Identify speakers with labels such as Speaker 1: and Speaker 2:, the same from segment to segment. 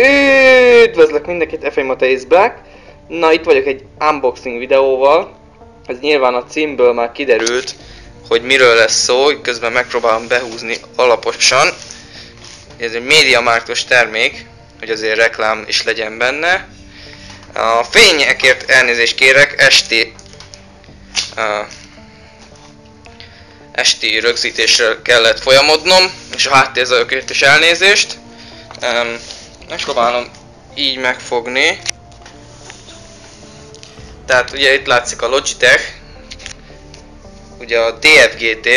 Speaker 1: Üdvözlök mindenkit, FM Matei Black. Na, itt vagyok egy unboxing videóval. Ez nyilván a címből már kiderült, hogy miről lesz szó, közben megpróbálom behúzni alaposan. Ez egy médiamárktos termék, hogy azért reklám is legyen benne. A fényekért elnézést kérek, esti uh, esti rögzítésre kellett folyamodnom, és a háttérzajokért is elnézést. Um, megpróbálom így megfogni. Tehát ugye itt látszik a Logitech, ugye a DFGT,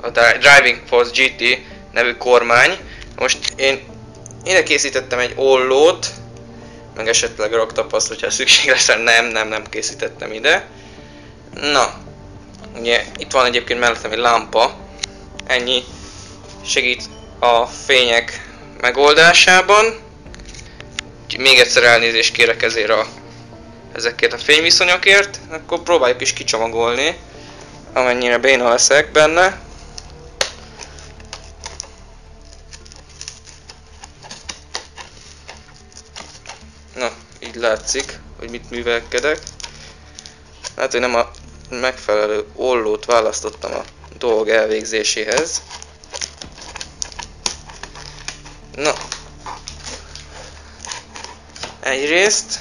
Speaker 1: a Driving Force GT nevű kormány. Most én ide készítettem egy ollót, meg esetleg raktapaszt, hogyha szükség lesz, nem, nem, nem készítettem ide. Na, ugye itt van egyébként mellettem egy lámpa, ennyi segít a fények megoldásában. Még egyszer elnézést kérek ezért a, ezekért a fényviszonyokért, akkor próbáljuk is kicsomagolni, amennyire béna leszek benne. Na, így látszik, hogy mit művelkedek. Hát, hogy nem a megfelelő ollót választottam a dolg elvégzéséhez. Na. Egyrészt.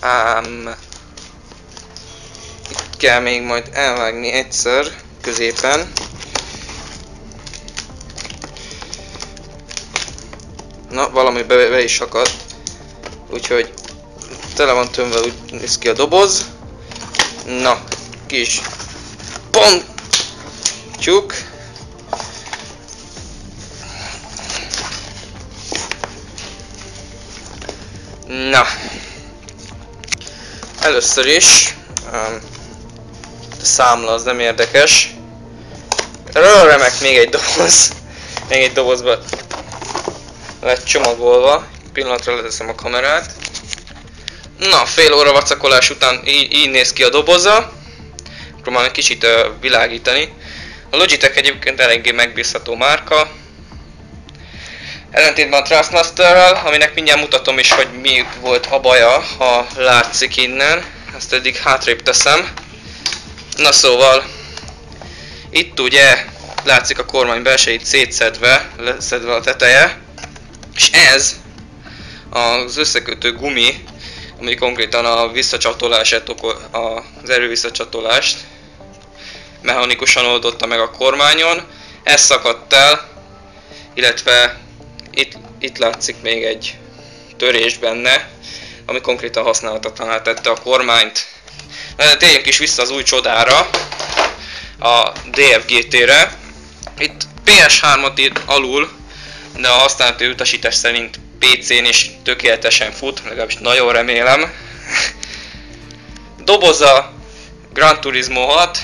Speaker 1: Ám. Itt kell még majd elvágni egyszer középen. Na, valami be, be is akadt. Úgyhogy tele van tömve, úgy néz ki a doboz. Na, kis pont Tyúk. Na. Először is. Um, a számla az nem érdekes. Erről remek még egy doboz. Még egy dobozba lett csomagolva. Pillanatra leteszem a kamerát. Na, fél óra vacakolás után így, így néz ki a doboza. Próbálom egy kicsit uh, világítani. A Logitech egyébként eléggé megbízható márka. Ellentétben a Trustmasterrel, aminek mindjárt mutatom is, hogy mi volt a baja, ha látszik innen. Ezt eddig hátrébb teszem. Na szóval, itt ugye látszik a kormány belsejét szétszedve, leszedve a teteje. És ez az összekötő gumi, ami konkrétan a visszacsatolását, az erővisszacsatolást mechanikusan oldotta meg a kormányon. Ez szakadt el, illetve itt, itt látszik még egy törés benne, ami konkrétan használhatatlaná tette a kormányt. Na, térjünk is vissza az új csodára, a DFGT-re. Itt PS3-at írt alul, de a használati utasítás szerint PC-n is tökéletesen fut, legalábbis nagyon remélem. Doboza Gran Turismo 6,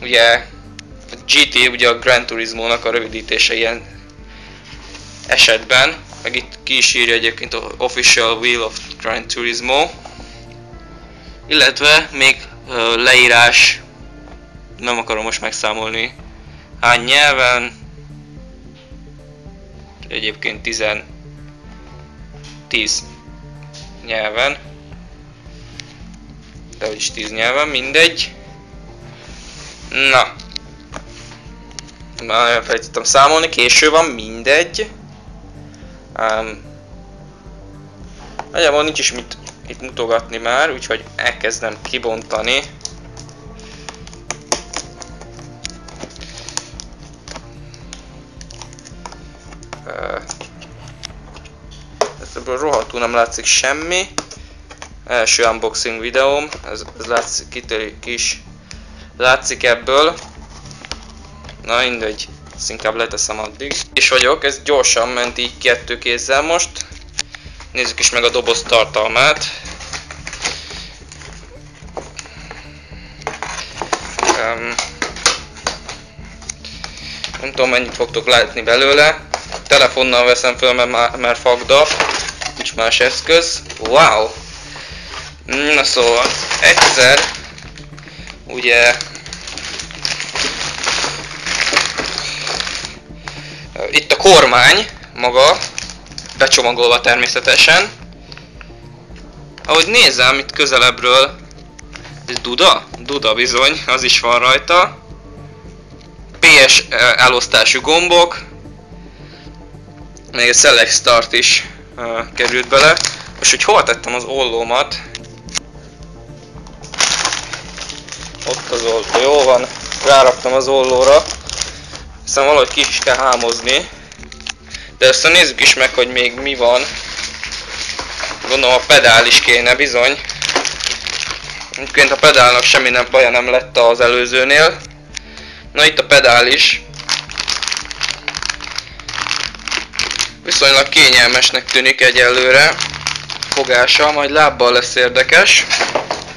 Speaker 1: ugye a GT ugye a Gran Turismo-nak a rövidítése ilyen esetben, meg itt ki is írja egyébként a Official Wheel of Gran Turismo, illetve még leírás, nem akarom most megszámolni hány nyelven, egyébként 10 10 nyelven, de is 10 nyelven, mindegy. Na. Már elfelejtettem számolni, késő van, mindegy. Um, nagyjából nincs is mit itt mutogatni már, úgyhogy elkezdem kibontani. Uh, ebből rohadtul nem látszik semmi. Első unboxing videóm, ez, ez látszik, kitörik is látszik ebből. Na mindegy, ezt inkább leteszem addig. És vagyok, ez gyorsan ment így kettő kézzel most. Nézzük is meg a doboz tartalmát. Um, nem tudom mennyit fogtok látni belőle. Telefonnal veszem föl, mert, mert fagda. Nincs más eszköz. Wow! Na szóval, egyszer ugye kormány maga, becsomagolva természetesen. Ahogy nézem itt közelebbről, ez Duda? Duda bizony, az is van rajta. PS eh, elosztású gombok. Még egy Select Start is került bele. Most hogy hol tettem az ollómat? Ott az olló, jó van. Ráraktam az ollóra. Aztán valahogy ki is kell hámozni. De ezt nézzük is meg, hogy még mi van. Gondolom a pedál is kéne bizony. Egyébként a pedálnak semmi nem baja nem lett az előzőnél. Na itt a pedál is. Viszonylag kényelmesnek tűnik egyelőre. Fogása, majd lábbal lesz érdekes.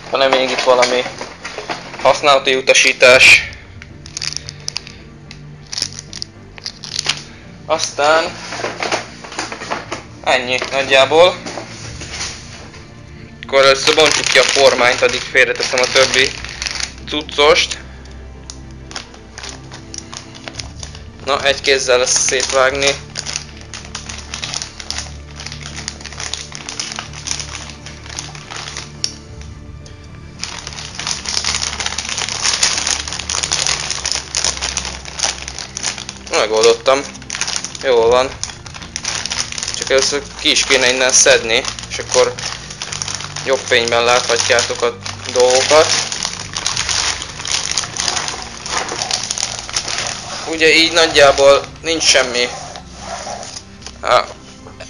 Speaker 1: Ha nem még itt valami használati utasítás. Aztán ennyi nagyjából. Akkor először bontsuk ki a formányt, addig félreteszem a többi cuccost. Na, egy kézzel lesz szétvágni. Megoldottam. Jól van. Csak először ki is kéne innen szedni, és akkor jobb fényben láthatjátok a dolgokat. Ugye így nagyjából nincs semmi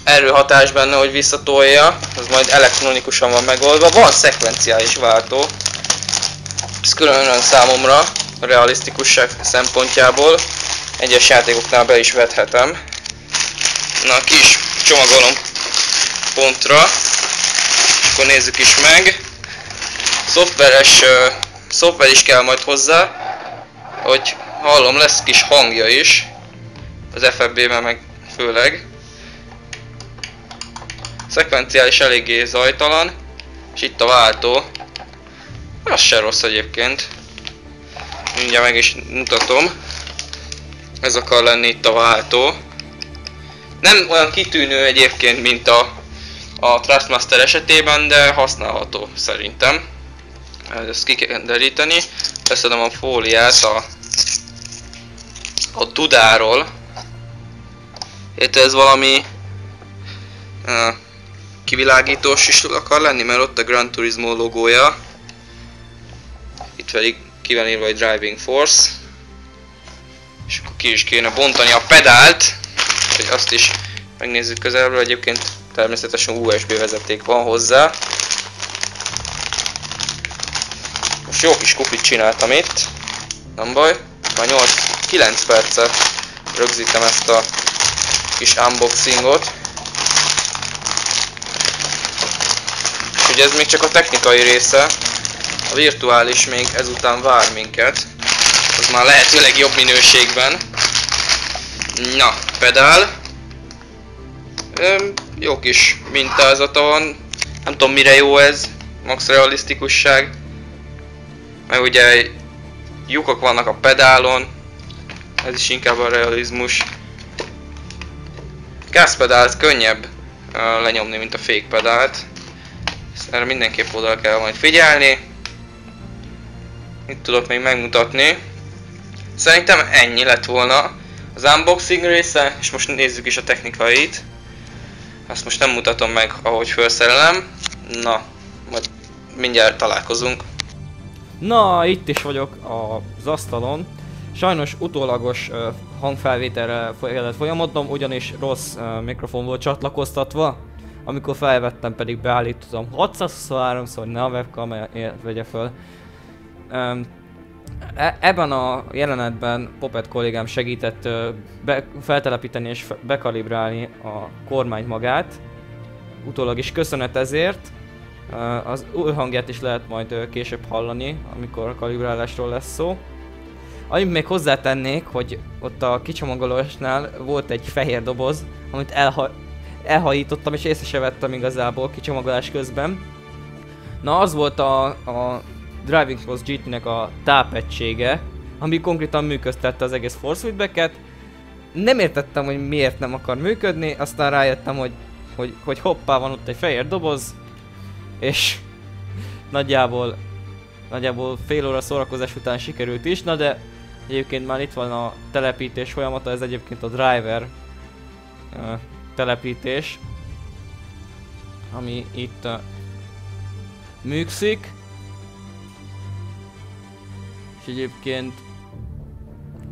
Speaker 1: erőhatás benne, hogy visszatolja, az majd elektronikusan van megoldva. Van szekvenciális váltó, ez különön számomra a realisztikusság szempontjából. Egyes játékoknál be is vethetem. Na, ki is csomagolom pontra akkor nézzük is meg. Szoftveres, uh, szoftver is kell majd hozzá, hogy hallom, lesz kis hangja is, az FFB-ben meg főleg. Szekvenciális eléggé zajtalan, és itt a váltó. Az se rossz egyébként. Mindjárt meg is mutatom. Ez akar lenni itt a váltó. Nem olyan kitűnő egyébként, mint a a Trustmaster esetében, de használható szerintem. Ezt ki kell deríteni. Beszedem a fóliát a, a Dudáról. Itt ez valami uh, kivilágítós is akar lenni, mert ott a Gran Turismo logója. Itt pedig ki írva, hogy Driving Force. És akkor ki is kéne bontani a pedált, hogy azt is megnézzük közelről. Egyébként Természetesen USB vezeték van hozzá. Most jó kis kupit csináltam itt. Nem baj. Már 8-9 percet rögzítem ezt a kis unboxingot. És ugye ez még csak a technikai része. A virtuális még ezután vár minket. Már lehetőleg jobb minőségben. Na, pedál. Öm, jó kis mintázata van. Nem tudom mire jó ez, max realisztikusság. Mert ugye lyukak vannak a pedálon, ez is inkább a realizmus. Gázpedált könnyebb lenyomni, mint a fékpedált. Erre mindenképp oda kell majd figyelni. Itt tudok még megmutatni. Szerintem ennyi lett volna az unboxing része, és most nézzük is a technikait. Ezt most nem mutatom meg, ahogy felszerelem. Na, majd mindjárt találkozunk.
Speaker 2: Na, itt is vagyok az asztalon. Sajnos utólagos uh, hangfelvételre kellett folyamodnom, ugyanis rossz uh, mikrofon volt csatlakoztatva. Amikor felvettem pedig beállítottam 623 hogy ne a webcam vegye föl. Um, e ebben a jelenetben Popet kollégám segített be feltelepíteni és bekalibrálni a kormányt magát. Utólag is köszönet ezért. Az új hangját is lehet majd később hallani, amikor a kalibrálásról lesz szó. Amit még hozzátennék, hogy ott a kicsomagolásnál volt egy fehér doboz, amit elha elhajítottam és észre se vettem igazából kicsomagolás közben. Na az volt a, a Driving Force GT-nek a tápegysége, ami konkrétan működtette az egész Force Feedback-et.
Speaker 1: nem értettem, hogy miért nem akar működni, aztán rájöttem, hogy, hogy, hogy hoppá van ott egy fehér doboz, és nagyjából, nagyjából fél óra szórakozás után sikerült is, na de egyébként már itt van a telepítés folyamata, ez egyébként a driver uh, telepítés, ami itt uh, működik. És egyébként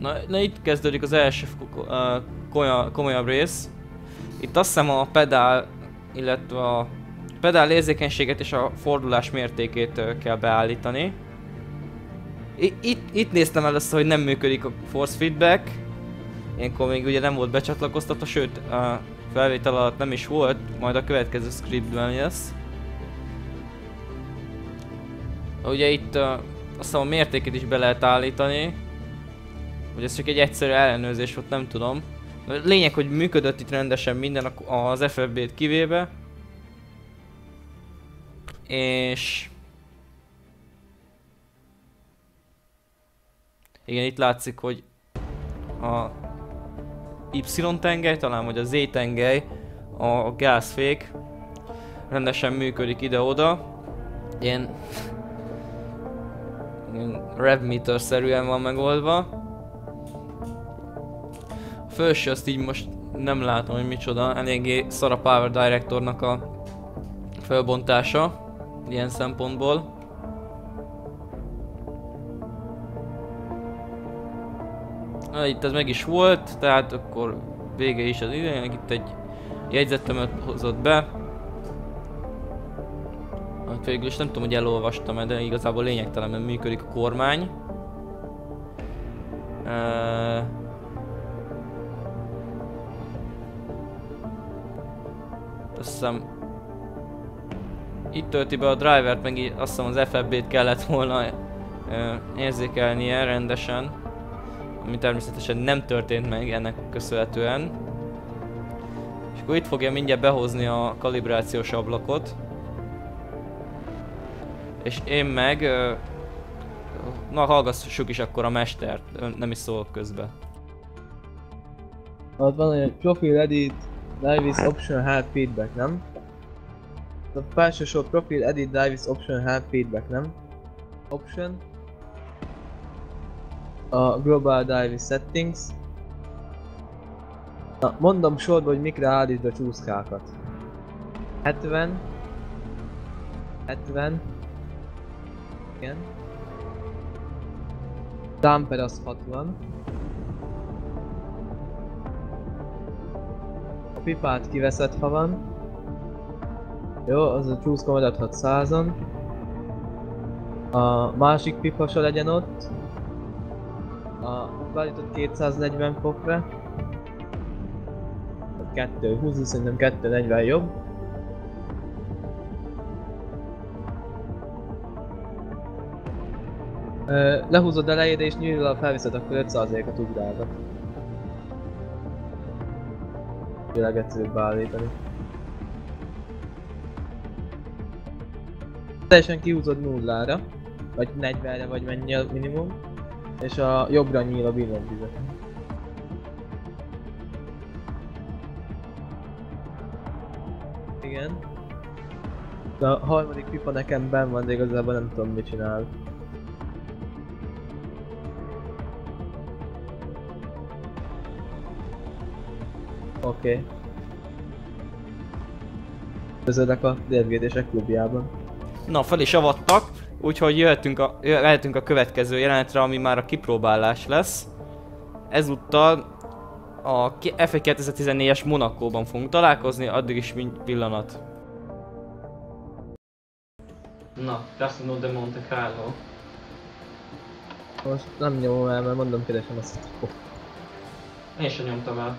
Speaker 1: Na, na itt kezdődik az első uh, komolyabb rész. Itt azt hiszem a pedál, illetve a pedál érzékenységet és a fordulás mértékét kell beállítani. Itt, itt néztem először, hogy nem működik a force feedback. Ilyenkor még ugye nem volt becsatlakoztatva, sőt a felvétel alatt nem is volt, majd a következő scriptben lesz. Ugye itt azt hiszem a mértékét is be lehet állítani. Vagy ez csak egy egyszerű ellenőrzés volt, nem tudom. Lényeg, hogy működött itt rendesen minden az FFB-t kivéve. És... Igen, itt látszik, hogy a Y-tengely, talán vagy a Z-tengely, a gázfék rendesen működik ide-oda. Ilyen rev meter szerűen van megoldva felső azt így most nem látom, hogy micsoda, eléggé szar a Power Directornak a felbontása, ilyen szempontból. Na, itt ez meg is volt, tehát akkor vége is az időnek, itt egy jegyzetemet hozott be. Végül is nem tudom, hogy elolvastam-e, de igazából lényegtelen, mert működik a kormány. Uh, azt hiszem itt tölti be a drivert, meg azt hiszem az FFB-t kellett volna ö, érzékelnie rendesen, ami természetesen nem történt meg ennek köszönhetően. És akkor itt fogja mindjárt behozni a kalibrációs ablakot. És én meg... Ö, na hallgassuk is akkor a mestert, nem is szólok közbe.
Speaker 3: Ott van egy profil edit, Davis option help feedback, nem? A felső sor profil edit Davis option help feedback, nem? Option. A global Davis settings. Na, mondom sorba, hogy mikre állítsd a csúszkákat. 70. 70. Igen. Damper az 60. A pipát kiveszed, ha van. Jó, az a csúszka maradhat százon. A másik pipa se legyen ott. A beállított 240 fokra. 220, szerintem 240 jobb. Lehúzod elejére és nyílva felviszed, akkor 5%-at ugrálgat. tényleg egyszerűbb beállítani. Teljesen kihúzod nullára, vagy 40-re, vagy mennyi a minimum, és a jobbra nyíl a villanyvizet. Igen. De a harmadik pipa nekem benn van, de igazából nem tudom mit csinál. Oké. Okay. Közöldek a délvédések klubjában.
Speaker 1: Na, fel is avattak, úgyhogy jöhetünk a, jöhetünk a következő jelenetre, ami már a kipróbálás lesz. Ezúttal a F1 2014-es Monakóban fogunk találkozni, addig is pillanat. Na, Casino de Monte Carlo.
Speaker 3: Most nem nyomom el, mert mondom keresem azt. Oh.
Speaker 1: Én sem nyomtam el.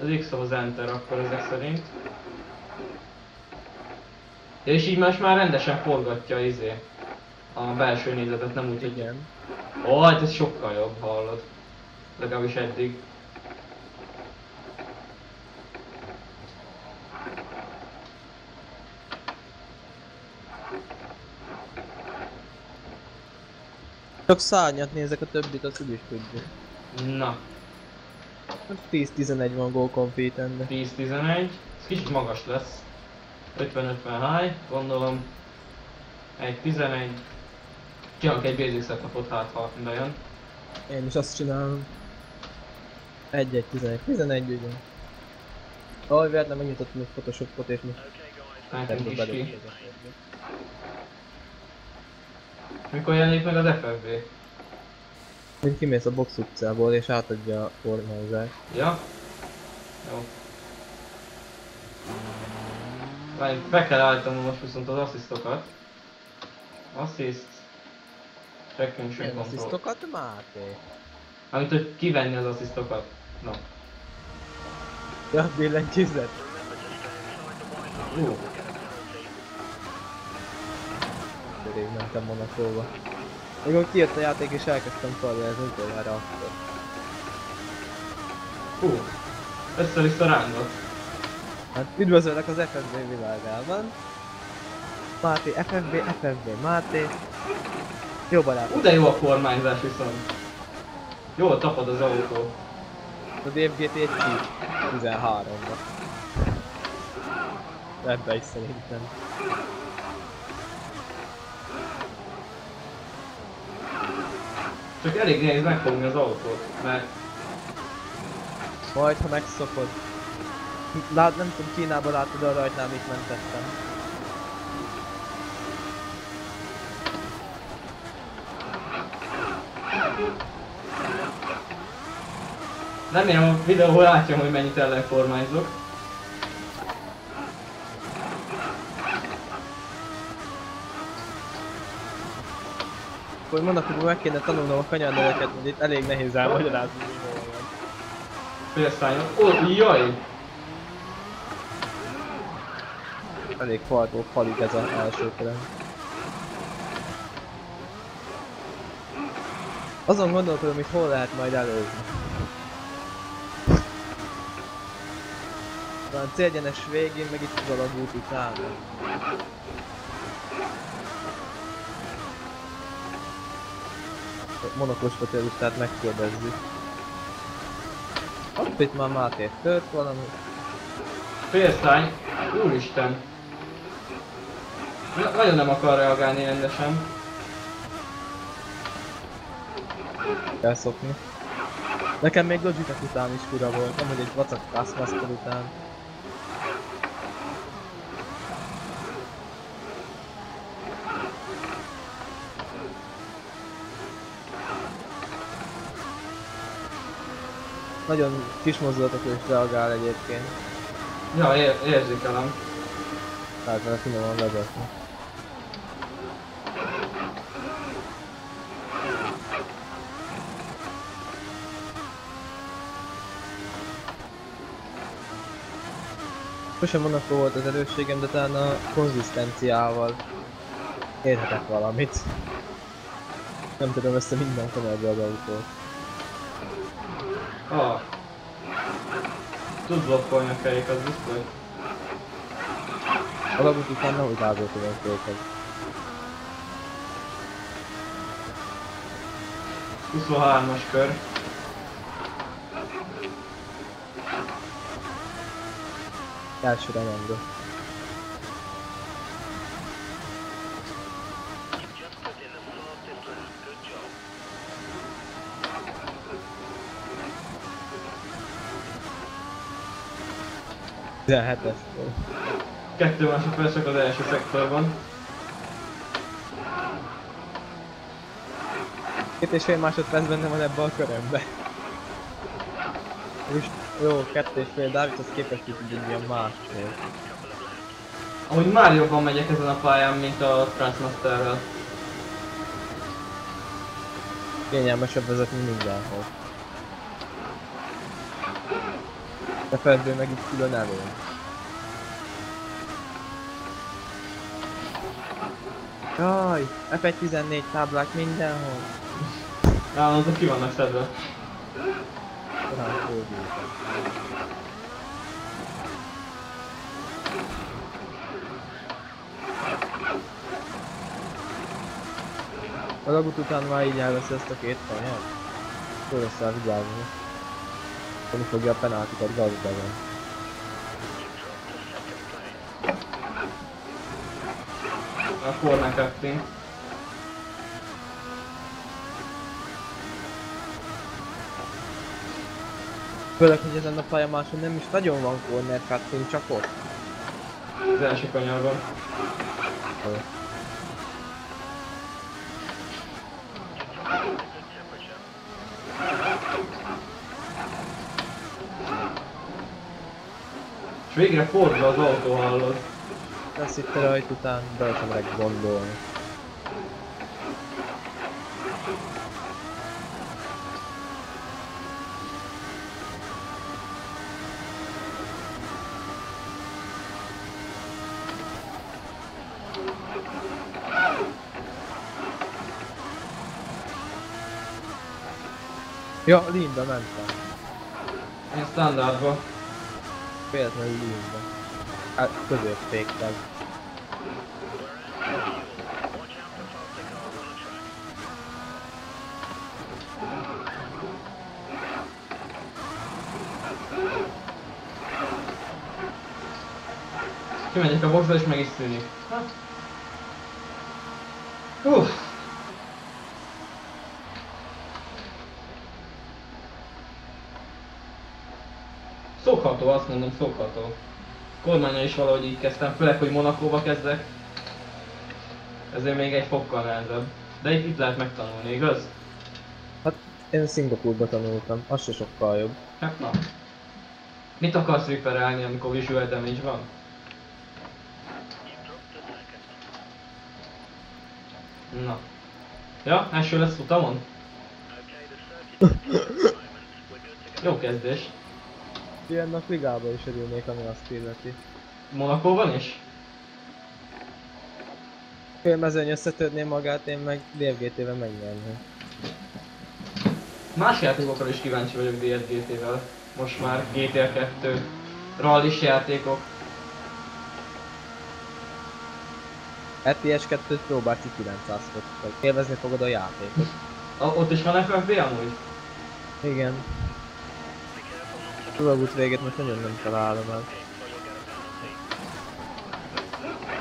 Speaker 1: Az X az Enter akkor ezek szerint. És így most már rendesen forgatja izé. A belső nézetet, nem úgy, hogy...
Speaker 3: Igen.
Speaker 1: Ó, hát ez sokkal jobb, hallod. Legalábbis eddig.
Speaker 3: Csak szárnyat nézek, a többit azt úgy is tudjuk.
Speaker 1: Na,
Speaker 3: 10-11 van go confident
Speaker 1: 10-11. Ez kicsit magas lesz. 50-50 high, gondolom. Egy 11. Csinálok egy basic setupot, hát ha bejön.
Speaker 3: Én is azt csinálom. 1-1, 11, 11 ugye. Ahogy véletlen megnyitottam egy photoshopot és most
Speaker 1: Nekünk is ki. Mikor jelenik meg az FFB?
Speaker 3: Mint kimész a box utcából és átadja a kormányzást.
Speaker 1: Ja? Jó. Várj, be kell állítanom most viszont az asszisztokat. Assist. Check
Speaker 3: Milyen
Speaker 1: control.
Speaker 3: asszisztokat, Máté?
Speaker 1: Amit hogy kivenni az asszisztokat. Na.
Speaker 3: Ja, billentyűzet.
Speaker 1: Uh,
Speaker 3: De rég mentem Monakóba. Amikor kijött a játék és elkezdtem karriázni utoljára akkor.
Speaker 1: uh. Össze-vissza rángat.
Speaker 3: Hát üdvözöllek az FFB világában. Máté, FFB, FFB, Máté. Jó barát.
Speaker 1: Ú, de jó a kormányzás viszont. Jól tapad az autó.
Speaker 3: A DFGT egy ki 13-ba. Ebbe is szerintem.
Speaker 1: Csak elég nehéz megfogni az autót, mert
Speaker 3: Majd, ha megszokod. Lát, nem tudom, Kínában látod a rajtnál mit mentettem.
Speaker 1: remélem a videóhol látjam, hogy mennyit ellenkormányzok.
Speaker 3: Akkor hogy meg kéne tanulnom a kanyarneveket, mert itt elég nehéz elmagyarázni, hogy hol van.
Speaker 1: Félszálljon. Ó, jaj!
Speaker 3: Elég faltó falig ez az első körön. Azon gondolkodom, hogy hol lehet majd előzni. Van célgyenes végén, meg itt az alagút után. Monokos tehát megkérdezzük. Ott itt már Máté tört valami.
Speaker 1: Félszány. Úristen. Na, nagyon nem akar reagálni rendesen.
Speaker 3: kell szokni. Nekem még Logitech után is fura volt, nem hogy egy vacak után. Nagyon kis mozdulatokra is reagál egyébként,
Speaker 1: Ja, ér érzékelem.
Speaker 3: tehát vele finoman vezetni. Sosem Monaco volt az erősségem, de talán a konzisztenciával érhetek valamit. Nem tudom össze minden kamerbe az autót.
Speaker 1: Ah. Tud blokkolni a kerék, az biztos.
Speaker 3: Valamit itt nem úgy állzott a kerékhez.
Speaker 1: 23-as kör.
Speaker 3: Első reményről. 17-es. Hát
Speaker 1: kettő másodperc csak az első szektorban.
Speaker 3: Két és fél másodperc benne van ebbe a körömbe. Most jó, kettő és fél, az képes itt egy ilyen másfél.
Speaker 1: Amúgy már jobban megyek ezen a pályán, mint a Transmasterrel.
Speaker 3: Kényelmesebb vezetni mindenhol. De felből meg itt külön elő. Jaj, F114 táblák mindenhol.
Speaker 1: Állandóan ki vannak szedve.
Speaker 3: Talán. A lagut után már így elveszi ezt a két kanyart. Jól össze vigyázni. Tony fogja a penáltikat gazda van.
Speaker 1: A corner captain.
Speaker 3: Főleg, hogy ezen a pályamáson nem is nagyon van corner cutting, csak ott.
Speaker 1: Az első kanyarban. És végre fordul az autó, hallod?
Speaker 3: Lesz itt rajt után, be sem meg gondolni. Ja, Linda mentem.
Speaker 1: Én standardba.
Speaker 3: Véletlenül Linda. Hát középféktel.
Speaker 1: Kimegyek a boxba és meg is szűnik. Hú. Szokható, azt mondom, szokható. Kormányon is valahogy így kezdtem, főleg, hogy Monakóba kezdek. Ezért még egy fokkal nehezebb. De itt, itt lehet megtanulni, igaz?
Speaker 3: Én Szingapurba tanultam, az se sokkal jobb.
Speaker 1: Hát na. Mit akarsz reperelni, amikor visual damage van? Na. Ja, első lesz futamon? Jó kezdés.
Speaker 3: Ilyennek ligába is örülnék, ami azt illeti.
Speaker 1: Monakóban is?
Speaker 3: Félmezőny összetörné magát, én meg DFGT-vel megnyerném.
Speaker 1: Más játékokra is kíváncsi vagyok DSGT-vel. Most már GTA 2, rallis játékok.
Speaker 3: RTS 2-t próbál ki 900 fokot. Élvezni fogod a játékot.
Speaker 1: A, ott is van FFB amúgy?
Speaker 3: Igen. Tulagút véget most nagyon nem találom el.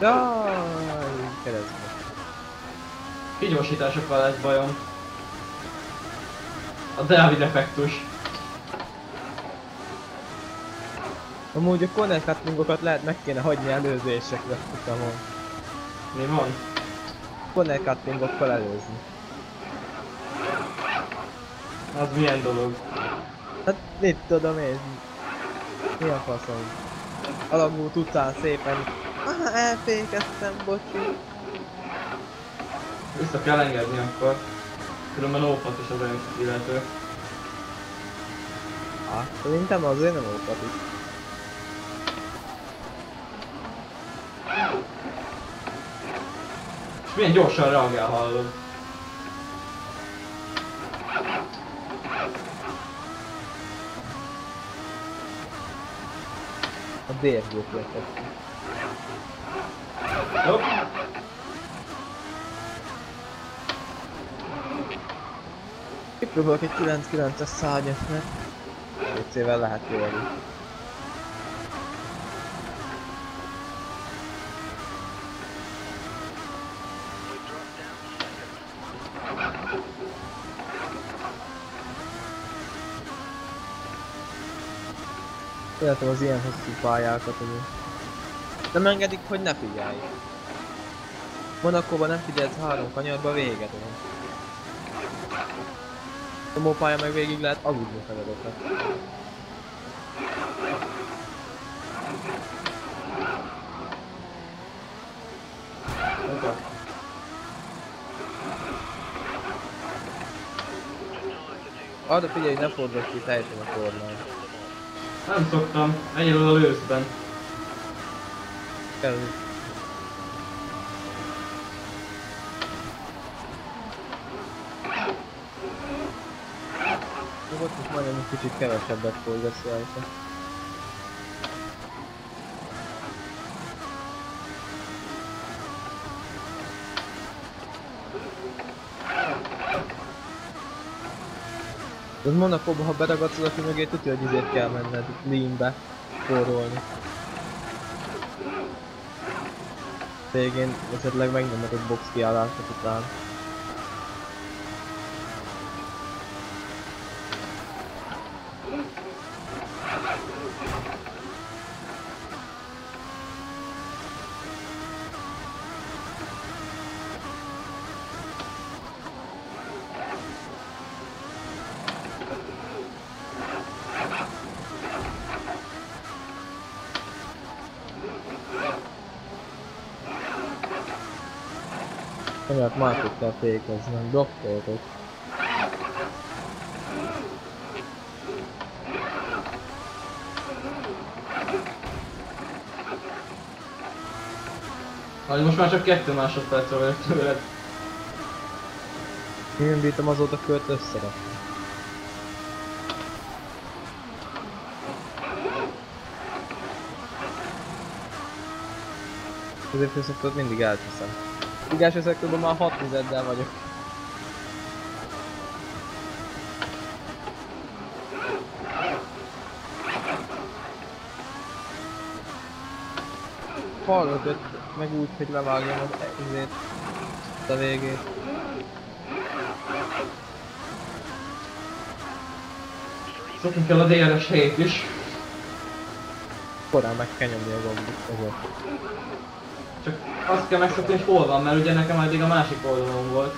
Speaker 3: Jaj, keresztbe.
Speaker 1: Kigyorsításokkal lesz bajom. A David effektus.
Speaker 3: Amúgy a corner cuttingokat lehet meg kéne hagyni előzésekre futamon.
Speaker 1: Mi van?
Speaker 3: Corner cuttingokkal előzni.
Speaker 1: Az milyen dolog?
Speaker 3: Hát mit tudom én? Mi a faszom? Alagút után szépen. Aha, elfékeztem, bocsi.
Speaker 1: Vissza kell engedni akkor. Különben ópat is az illető.
Speaker 3: Ah, szerintem azért nem ópatik.
Speaker 1: És milyen gyorsan reagál hallod.
Speaker 3: DFG-t értettem.
Speaker 1: Jó?
Speaker 3: Kipróbálok egy 9-9-es szárnyat, mert PC-vel lehet jól. Szeretem az ilyen hosszú pályákat, hogy nem engedik, hogy ne figyelj. Monakóban nem figyelsz három kanyarba, véget van. A pálya meg végig lehet aludni feladatot.
Speaker 1: Opa.
Speaker 3: Arra figyelj, ne fordulj ki teljesen a tornán.
Speaker 1: Nem szoktam. Egyről a lőszben.
Speaker 3: Kell. Ott is majdnem egy kicsit kevesebbet forgatsz rajta. Az Monakóban, ha beragadsz aki mögé, tudja, hogy izért kell menned leanbe, forrolni. Végén esetleg megnyomod egy box kiállásot után. Fékeznem, doktorok.
Speaker 1: Hát most már csak kettő másodpercre vagyok tőled.
Speaker 3: Én bírtam azóta kört összerakni. Ezért főszektot mindig elteszem. Első szektorban már 6 tizeddel vagyok. Falra köt, meg úgy, hogy levágjam az izét, a végét.
Speaker 1: Szokni kell a DRS helyét is.
Speaker 3: Korán meg kell nyomni a gombot.
Speaker 1: Csak azt kell megszokni, hogy hol van, mert ugye nekem eddig a másik oldalon volt.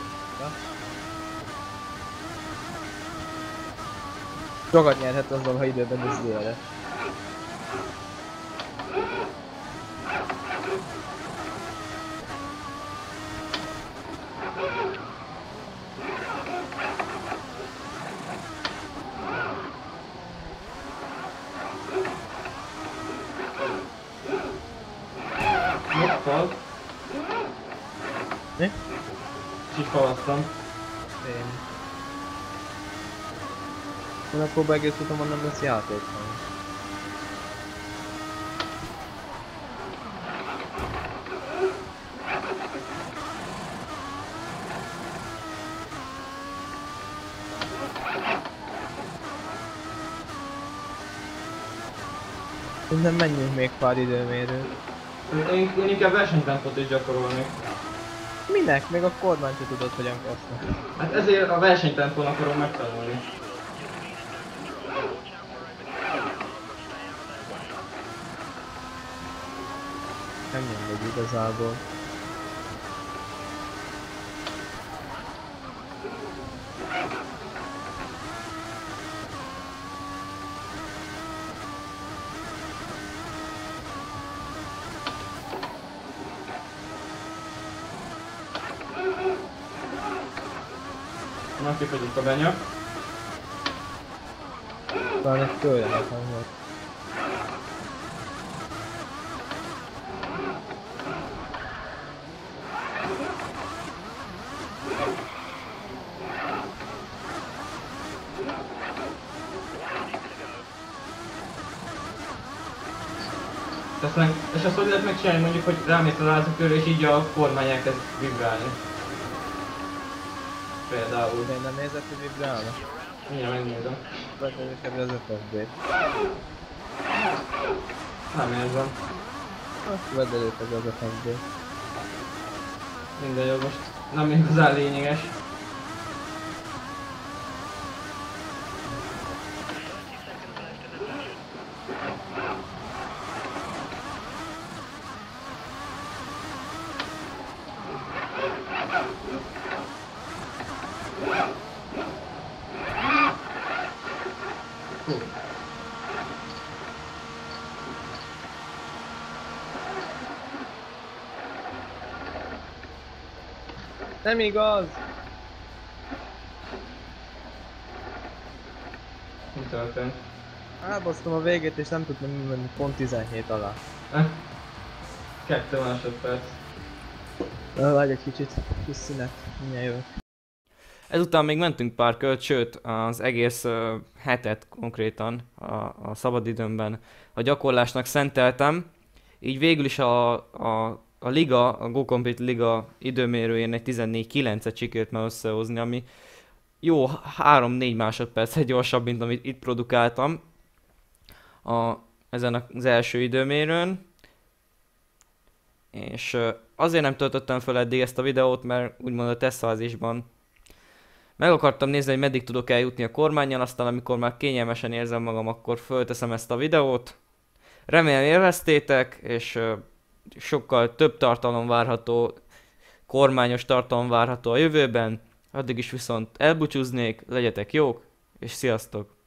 Speaker 3: Sokat nyerhet azzal, ha időben ez délre.
Speaker 1: Mit fal?
Speaker 3: Mi?
Speaker 1: Falasztam.
Speaker 3: Én. Én akkor egész utamon nem lesz játék. Minden menjünk még pár időmérőt.
Speaker 1: Én, én inkább versenytempót is gyakorolnék.
Speaker 3: Minek? Még a kormány se tudod, hogyan kezdte.
Speaker 1: Hát ezért a versenytempón akarom megtanulni.
Speaker 3: Nem mindegy igazából.
Speaker 1: Na, kifogyik a benyak.
Speaker 3: Talán egy tőlehetem volt.
Speaker 1: És azt hogy lehet megcsinálni mondjuk, hogy rámész a lázakörre és így a kormány elkezd vibrálni. Például.
Speaker 3: Én nem nézett, hogy vibrálna.
Speaker 1: Mindjárt megnézem.
Speaker 3: Betörésebbre az FFB.
Speaker 1: Nem érzem.
Speaker 3: Azt vedd előtt az FFB.
Speaker 1: Minden jó, most nem igazán lényeges.
Speaker 3: Nem igaz!
Speaker 1: mi történt?
Speaker 3: Elbasztom a végét és nem tudtam menni pont 17 alá.
Speaker 1: Eh? Kettő másodperc.
Speaker 3: Várj egy kicsit, kis szünet, mindjárt jövök.
Speaker 1: Ezután még mentünk pár kört, sőt az egész uh, hetet konkrétan a, a szabadidőmben a gyakorlásnak szenteltem. Így végül is a, a, a liga, a Go Compete liga időmérőjén egy 14-9-et sikerült már összehozni, ami jó 3-4 másodpercet gyorsabb, mint amit itt produkáltam a, ezen az első időmérőn. És azért nem töltöttem fel eddig ezt a videót, mert úgymond a tesztfázisban meg akartam nézni, hogy meddig tudok eljutni a kormányon, aztán amikor már kényelmesen érzem magam, akkor fölteszem ezt a videót. Remélem élveztétek, és sokkal több tartalom várható, kormányos tartalom várható a jövőben. Addig is viszont elbúcsúznék, legyetek jók, és sziasztok!